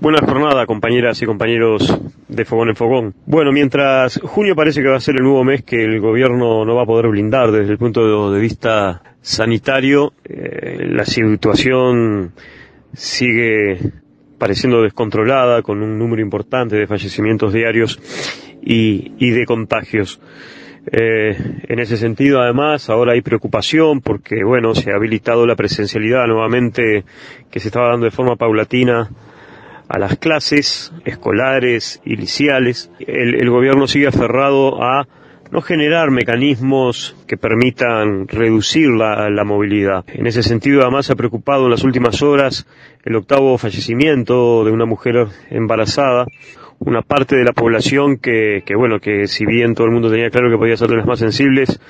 Buena jornada, compañeras y compañeros de Fogón en Fogón. Bueno, mientras junio parece que va a ser el nuevo mes que el gobierno no va a poder blindar desde el punto de vista sanitario, eh, la situación sigue pareciendo descontrolada, con un número importante de fallecimientos diarios y, de contagios. Eh, en ese sentido, además, ahora hay preocupación porque, bueno, se ha habilitado la presencialidad nuevamente que se estaba dando de forma paulatina a las clases escolares y liciales. El, gobierno sigue aferrado a no generar mecanismos que permitan reducir la, la, movilidad. En ese sentido, además, se ha preocupado en las últimas horas el octavo fallecimiento de una mujer embarazada, una parte de la población que, que, bueno, que si bien todo el mundo tenía claro que podía ser de las más sensibles,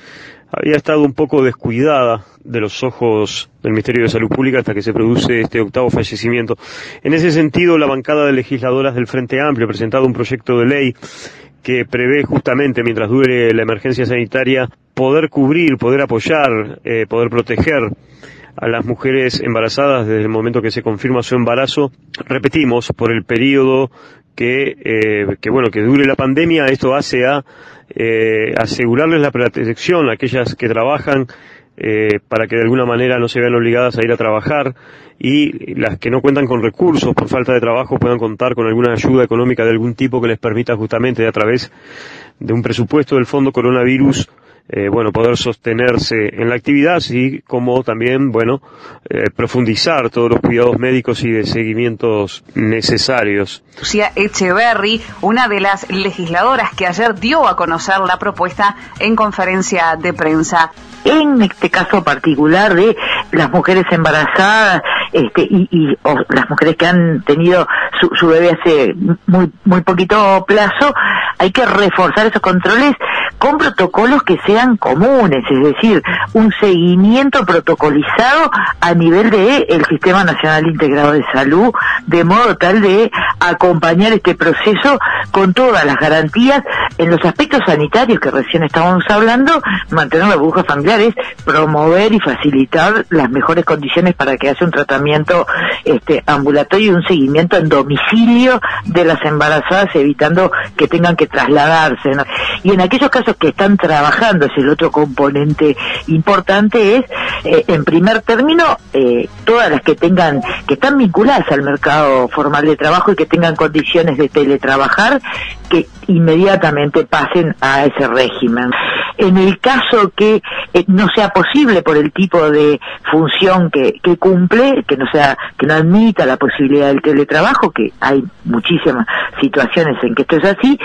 había estado un poco descuidada de los ojos del Ministerio de Salud Pública hasta que se produce este octavo fallecimiento. En ese sentido, la bancada de legisladoras del Frente Amplio ha presentado un proyecto de ley que prevé justamente, mientras dure la emergencia sanitaria, poder cubrir, poder apoyar, eh, poder proteger a las mujeres embarazadas desde el momento que se confirma su embarazo. Repetimos, por el periodo que, eh, que bueno, que dure la pandemia, esto hace a eh, asegurarles la protección a aquellas que trabajan eh, para que de alguna manera no se vean obligadas a ir a trabajar y las que no cuentan con recursos por falta de trabajo puedan contar con alguna ayuda económica de algún tipo que les permita justamente a través de un presupuesto del Fondo Coronavirus eh, bueno, poder sostenerse en la actividad, así como también, bueno, eh, profundizar todos los cuidados médicos y de seguimientos necesarios. Lucía Echeverry, una de las legisladoras que ayer dio a conocer la propuesta en conferencia de prensa. En este caso particular de las mujeres embarazadas este, y, y las mujeres que han tenido su, su bebé hace muy, muy poquito plazo, hay que reforzar esos controles con protocolos que sean comunes, es decir, un seguimiento protocolizado a nivel de el Sistema Nacional Integrado de Salud, de modo tal de acompañar este proceso con todas las garantías en los aspectos sanitarios que recién estábamos hablando, mantener la burbuja familiar es promover y facilitar las mejores condiciones para que haya un tratamiento este ambulatorio y un seguimiento en domicilio de las embarazadas evitando que tengan que trasladarse. Y en aquellos casos que están trabajando, es el otro componente importante, es, eh, en primer término, eh, todas las que tengan, que están vinculadas al mercado formal de trabajo y que tengan condiciones de teletrabajar, que inmediatamente pasen a ese régimen. En el caso que eh, no sea posible por el tipo de función que, que cumple, que no sea, que no admita la posibilidad del teletrabajo, que hay muchísimas situaciones en que esto es así,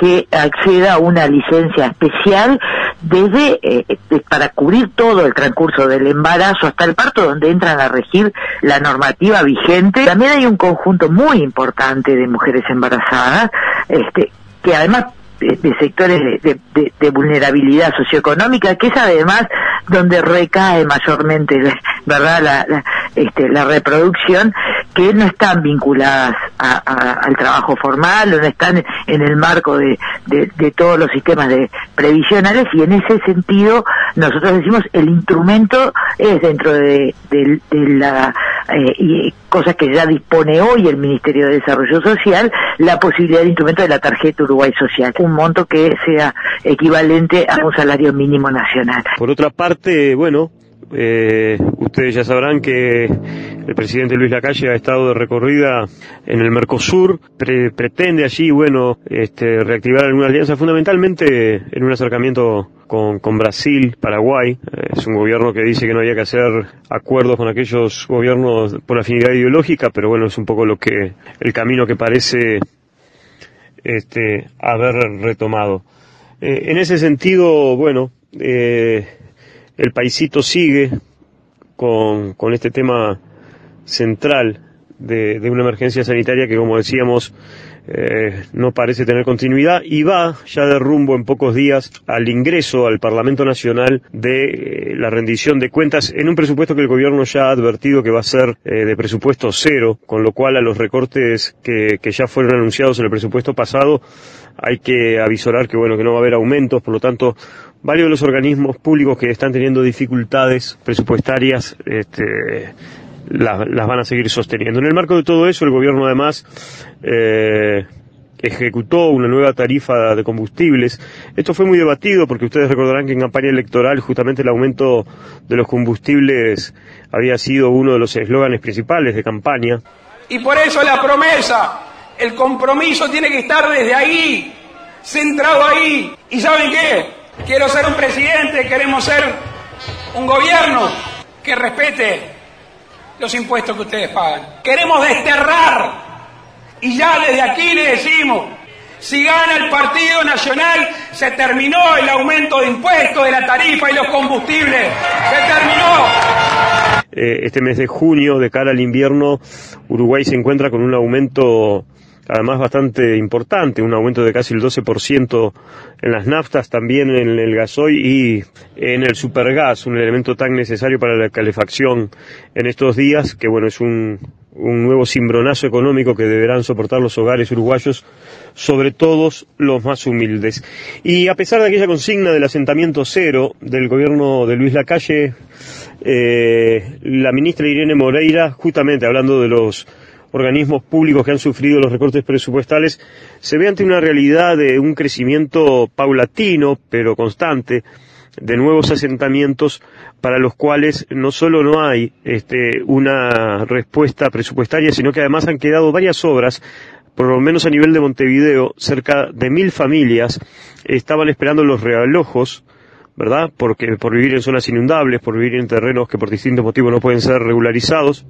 que acceda a una licencia especial desde eh, para cubrir todo el transcurso del embarazo hasta el parto donde entran a regir la normativa vigente. También hay un conjunto muy importante de mujeres embarazadas este que además de, sectores de, vulnerabilidad socioeconómica, que es además donde recae mayormente, ¿verdad?, la, este, la reproducción, que no están vinculadas al trabajo formal o no están en el marco de, de, todos los sistemas de previsionales y en ese sentido nosotros decimos el instrumento es dentro de, la eh, y cosas que ya dispone hoy el Ministerio de Desarrollo Social, la posibilidad de instrumento de la tarjeta Uruguay Social, un monto que sea equivalente a un salario mínimo nacional. Por otra parte, bueno, eh, ustedes ya sabrán que el presidente Luis Lacalle ha estado de recorrida en el Mercosur, pretende allí, bueno, este, reactivar alguna alianza, fundamentalmente en un acercamiento con, con Brasil, Paraguay. Eh, es un gobierno que dice que no había que hacer acuerdos con aquellos gobiernos por afinidad ideológica, pero bueno, es un poco lo que, el camino que parece este, haber retomado. Eh, en ese sentido, bueno, eh, el paisito sigue con, con este tema central de, de, una emergencia sanitaria que, como decíamos, eh, no parece tener continuidad y va ya de rumbo en pocos días al ingreso al Parlamento Nacional de eh, la rendición de cuentas en un presupuesto que el gobierno ya ha advertido que va a ser eh, de presupuesto cero, con lo cual a los recortes que, que ya fueron anunciados en el presupuesto pasado hay que avisorar que bueno que no va a haber aumentos, por lo tanto varios de los organismos públicos que están teniendo dificultades presupuestarias este, las van a seguir sosteniendo. En el marco de todo eso, el gobierno además eh, ejecutó una nueva tarifa de combustibles. Esto fue muy debatido porque ustedes recordarán que en campaña electoral justamente el aumento de los combustibles había sido uno de los eslóganes principales de campaña. Y por eso la promesa, el compromiso tiene que estar desde ahí, centrado ahí. ¿Y saben qué? Quiero ser un presidente, queremos ser un gobierno que respete los impuestos que ustedes pagan. Queremos desterrar y ya desde aquí le decimos, si gana el Partido Nacional, se terminó el aumento de impuestos, de la tarifa y los combustibles. Se terminó. Eh, este mes de junio, de cara al invierno, Uruguay se encuentra con un aumento además bastante importante, un aumento de casi el 12% en las naftas, también en el gasoil y en el supergas, un elemento tan necesario para la calefacción en estos días, que bueno, es un, un nuevo cimbronazo económico que deberán soportar los hogares uruguayos, sobre todos los más humildes. Y a pesar de aquella consigna del asentamiento cero del gobierno de Luis Lacalle, eh, la ministra Irene Moreira, justamente hablando de los organismos públicos que han sufrido los recortes presupuestales, se ve ante una realidad de un crecimiento paulatino, pero constante, de nuevos asentamientos para los cuales no solo no hay este, una respuesta presupuestaria, sino que además han quedado varias obras por lo menos a nivel de Montevideo, cerca de mil familias estaban esperando los realojos, ¿verdad? Porque por vivir en zonas inundables, por vivir en terrenos que por distintos motivos no pueden ser regularizados.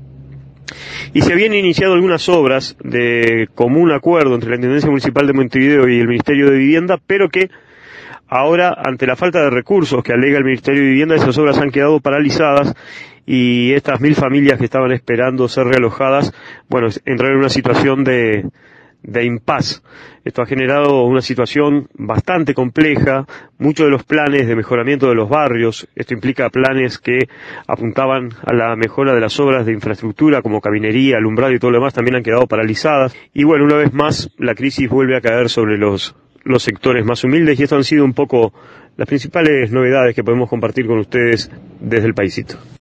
Y se habían iniciado algunas obras de común acuerdo entre la Intendencia Municipal de Montevideo y el Ministerio de Vivienda, pero que ahora, ante la falta de recursos que alega el Ministerio de Vivienda, esas obras han quedado paralizadas y estas mil familias que estaban esperando ser realojadas, bueno, entraron en una situación de, de impas. Esto ha generado una situación bastante compleja. Muchos de los planes de mejoramiento de los barrios, esto implica planes que apuntaban a la mejora de las obras de infraestructura como cabinería, alumbrado y todo lo demás, también han quedado paralizadas. Y bueno, una vez más, la crisis vuelve a caer sobre los, los sectores más humildes y esto han sido un poco las principales novedades que podemos compartir con ustedes desde el paísito.